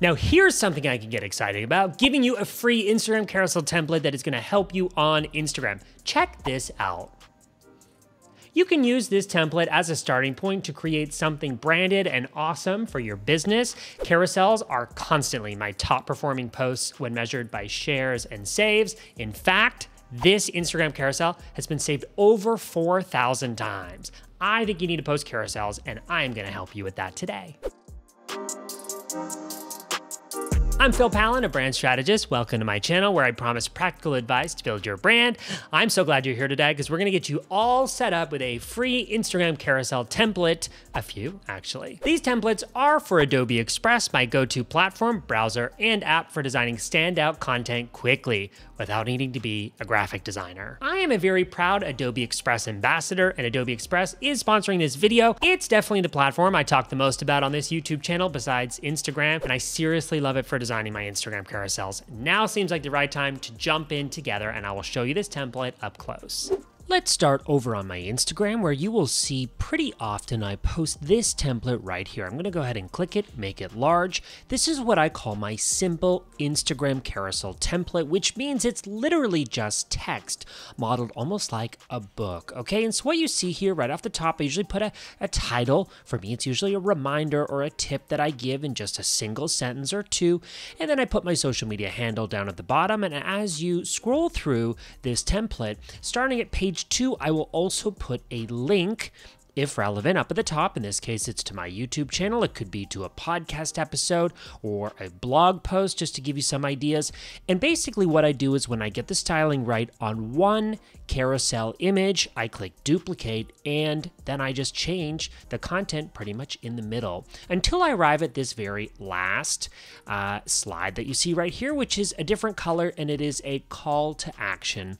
Now, here's something I can get excited about giving you a free Instagram carousel template that is going to help you on Instagram. Check this out. You can use this template as a starting point to create something branded and awesome for your business. Carousels are constantly my top performing posts when measured by shares and saves. In fact, this Instagram carousel has been saved over 4,000 times. I think you need to post carousels, and I am going to help you with that today. I'm Phil Pallen, a brand strategist. Welcome to my channel where I promise practical advice to build your brand. I'm so glad you're here today because we're going to get you all set up with a free Instagram carousel template, a few actually. These templates are for Adobe Express, my go-to platform, browser, and app for designing standout content quickly without needing to be a graphic designer. I am a very proud Adobe Express ambassador and Adobe Express is sponsoring this video. It's definitely the platform I talk the most about on this YouTube channel besides Instagram, and I seriously love it for designing my Instagram carousels. Now seems like the right time to jump in together and I will show you this template up close. Let's start over on my Instagram where you will see pretty often I post this template right here. I'm going to go ahead and click it, make it large. This is what I call my simple Instagram carousel template, which means it's literally just text modeled almost like a book. Okay, and so what you see here right off the top, I usually put a, a title. For me, it's usually a reminder or a tip that I give in just a single sentence or two. And then I put my social media handle down at the bottom. And as you scroll through this template, starting at page page two, I will also put a link if relevant, up at the top. In this case, it's to my YouTube channel. It could be to a podcast episode or a blog post just to give you some ideas. And basically, what I do is when I get the styling right on one carousel image, I click duplicate and then I just change the content pretty much in the middle until I arrive at this very last uh, slide that you see right here, which is a different color and it is a call to action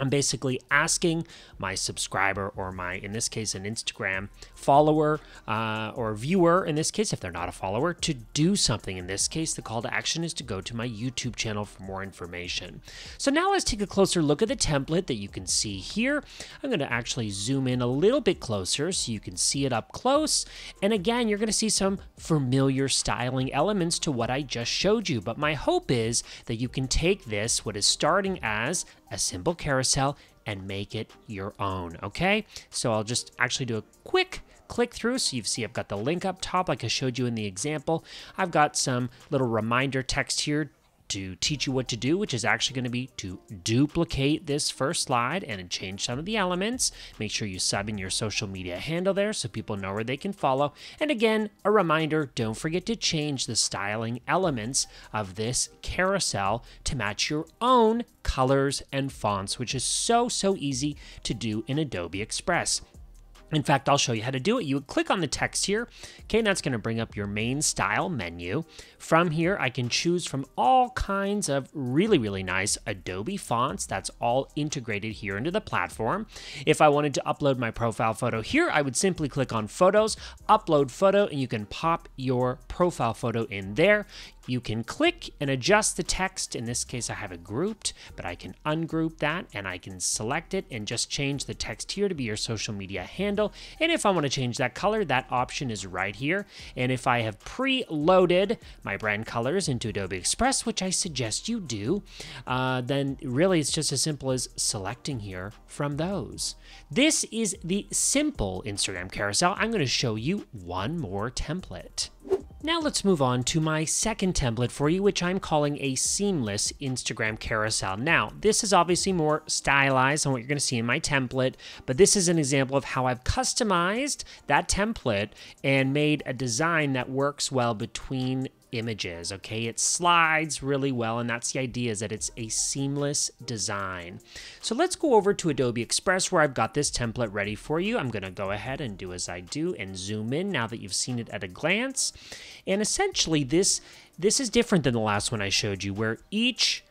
I'm basically asking my subscriber, or my, in this case, an Instagram follower uh, or viewer, in this case, if they're not a follower, to do something. In this case, the call to action is to go to my YouTube channel for more information. So now let's take a closer look at the template that you can see here. I'm going to actually zoom in a little bit closer so you can see it up close. And again, you're going to see some familiar styling elements to what I just showed you. But my hope is that you can take this, what is starting as a simple carousel and make it your own, okay? So I'll just actually do a quick click through. So you see I've got the link up top like I showed you in the example. I've got some little reminder text here to teach you what to do, which is actually going to be to duplicate this first slide and change some of the elements. Make sure you sub in your social media handle there so people know where they can follow. And again, a reminder, don't forget to change the styling elements of this carousel to match your own colors and fonts, which is so, so easy to do in Adobe Express. In fact, I'll show you how to do it. You would click on the text here, okay, and that's going to bring up your main style menu. From here, I can choose from all kinds of really, really nice Adobe fonts. That's all integrated here into the platform. If I wanted to upload my profile photo here, I would simply click on Photos, Upload Photo, and you can pop your profile photo in there. You can click and adjust the text. In this case, I have it grouped, but I can ungroup that and I can select it and just change the text here to be your social media handle. And if I want to change that color, that option is right here. And if I have pre-loaded my brand colors into Adobe Express, which I suggest you do, uh, then really it's just as simple as selecting here from those. This is the simple Instagram carousel. I'm going to show you one more template. Now let's move on to my second template for you, which I'm calling a seamless Instagram carousel. Now, this is obviously more stylized than what you're gonna see in my template, but this is an example of how I've customized that template and made a design that works well between images, okay? It slides really well, and that's the idea is that it's a seamless design. So let's go over to Adobe Express where I've got this template ready for you. I'm gonna go ahead and do as I do and zoom in now that you've seen it at a glance. And essentially this, this is different than the last one I showed you where each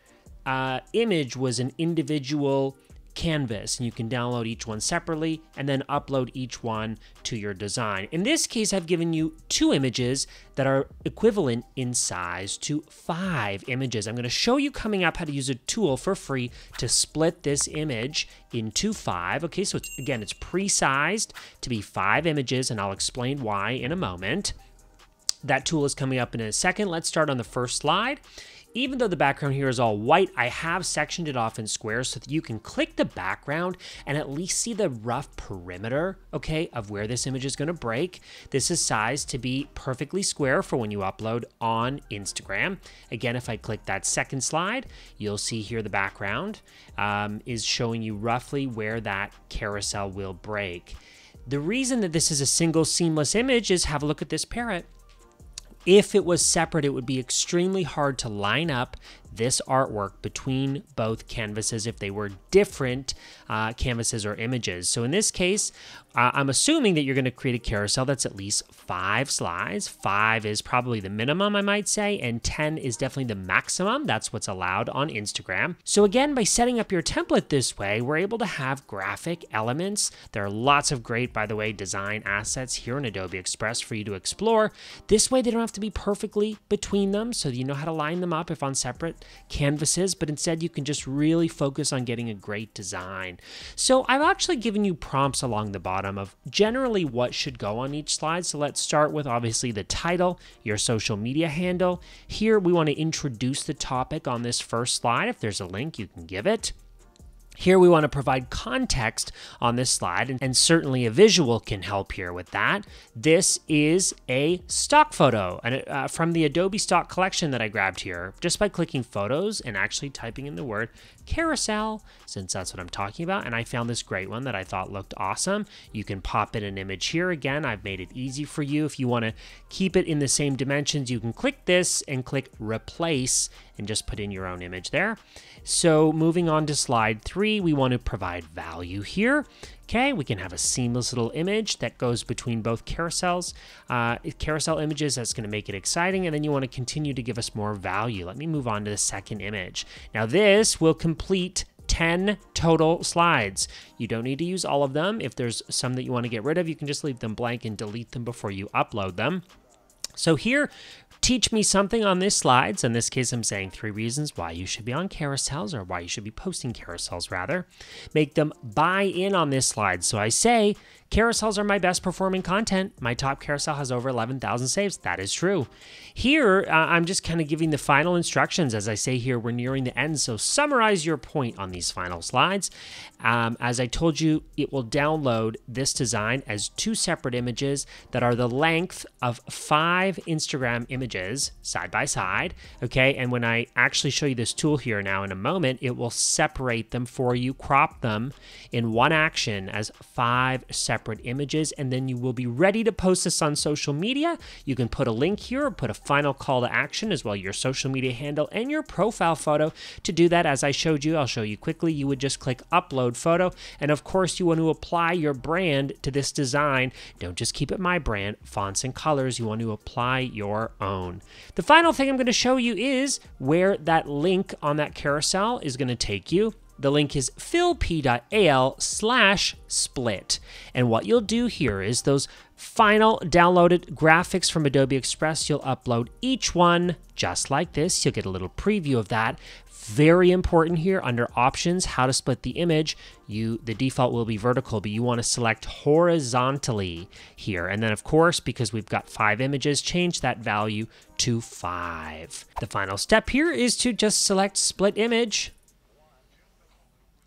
uh, image was an individual canvas and you can download each one separately and then upload each one to your design. In this case, I've given you two images that are equivalent in size to five images. I'm gonna show you coming up how to use a tool for free to split this image into five. Okay, so it's, again, it's pre-sized to be five images and I'll explain why in a moment. That tool is coming up in a second. Let's start on the first slide. Even though the background here is all white, I have sectioned it off in squares so that you can click the background and at least see the rough perimeter, okay, of where this image is gonna break. This is sized to be perfectly square for when you upload on Instagram. Again, if I click that second slide, you'll see here the background um, is showing you roughly where that carousel will break. The reason that this is a single seamless image is have a look at this parrot. If it was separate, it would be extremely hard to line up this artwork between both canvases if they were different uh, canvases or images. So in this case, uh, I'm assuming that you're going to create a carousel that's at least five slides. Five is probably the minimum, I might say, and 10 is definitely the maximum. That's what's allowed on Instagram. So again, by setting up your template this way, we're able to have graphic elements. There are lots of great, by the way, design assets here in Adobe Express for you to explore. This way, they don't have to be perfectly between them, so you know how to line them up if on separate canvases, but instead you can just really focus on getting a great design. So I've actually given you prompts along the bottom of generally what should go on each slide. So let's start with obviously the title, your social media handle. Here we want to introduce the topic on this first slide. If there's a link, you can give it. Here we want to provide context on this slide, and, and, certainly a visual can help here with that. This is a stock photo and, uh, from the Adobe Stock Collection that I grabbed here. Just by clicking Photos and actually typing in the word carousel, since that's what I'm talking about, and I found this great one that I thought looked awesome. You can pop in an image here again. I've made it easy for you. If you want to keep it in the same dimensions, you can click this and click Replace and just put in your own image there. So moving on to slide three, we want to provide value here. Okay, we can have a seamless little image that goes between both carousels, uh, carousel images. That's going to make it exciting. And then you want to continue to give us more value. Let me move on to the second image. Now this will complete 10 total slides. You don't need to use all of them. If there's some that you want to get rid of, you can just leave them blank and delete them before you upload them. So here teach me something on this slides. In this case, I'm saying three reasons why you should be on carousels or why you should be posting carousels rather. Make them buy in on this slide. So I say Carousels are my best performing content. My top carousel has over 11,000 saves. That is true. Here, uh, I'm just kind of giving the final instructions. As I say here, we're nearing the end. So summarize your point on these final slides. Um, as I told you, it will download this design as two separate images that are the length of five Instagram images side by side. Okay. And when I actually show you this tool here now in a moment, it will separate them for you, crop them in one action as five separate separate images, and then you will be ready to post this on social media. You can put a link here or put a final call to action as well, your social media handle and your profile photo. To do that, as I showed you, I'll show you quickly. You would just click upload photo. And of course, you want to apply your brand to this design. Don't just keep it my brand, fonts and colors. You want to apply your own. The final thing I'm going to show you is where that link on that carousel is going to take you. The link is philp.al slash split. And what you'll do here is those final downloaded graphics from Adobe Express, you'll upload each one just like this. You'll get a little preview of that. Very important here under options, how to split the image. You the default will be vertical, but you want to select horizontally here. And then of course, because we've got five images, change that value to five. The final step here is to just select split image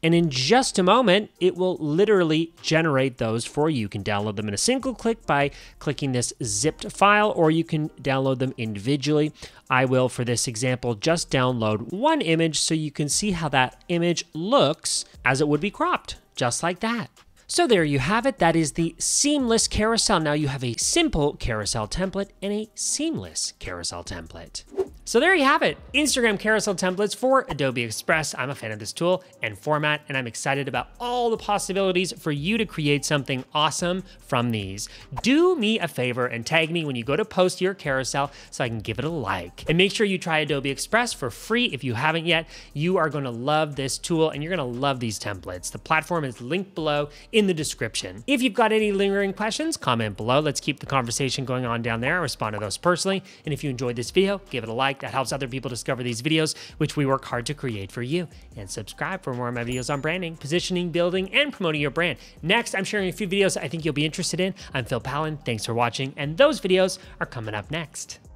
and in just a moment, it will literally generate those for you. You can download them in a single click by clicking this zipped file, or you can download them individually. I will, for this example, just download one image so you can see how that image looks as it would be cropped, just like that. So there you have it. That is the seamless carousel. Now you have a simple carousel template and a seamless carousel template. So there you have it, Instagram carousel templates for Adobe Express. I'm a fan of this tool and format, and I'm excited about all the possibilities for you to create something awesome from these. Do me a favor and tag me when you go to post your carousel so I can give it a like. And make sure you try Adobe Express for free if you haven't yet. You are gonna love this tool and you're gonna love these templates. The platform is linked below in the description. If you've got any lingering questions, comment below. Let's keep the conversation going on down there. I respond to those personally. And if you enjoyed this video, give it a like like. That helps other people discover these videos, which we work hard to create for you. And subscribe for more of my videos on branding, positioning, building, and promoting your brand. Next, I'm sharing a few videos I think you'll be interested in. I'm Phil Pallen. Thanks for watching, and those videos are coming up next.